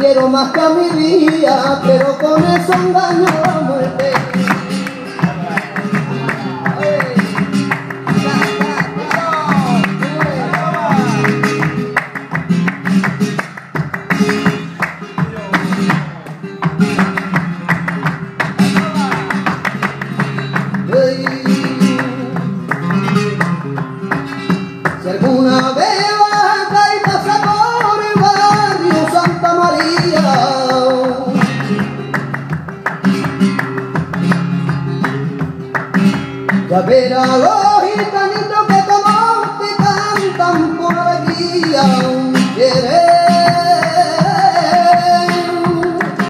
quiero más que a mi vida, pero con eso engaño a la muerte. Ya verá los gitanitos que como te cantan por aquí aún quieres.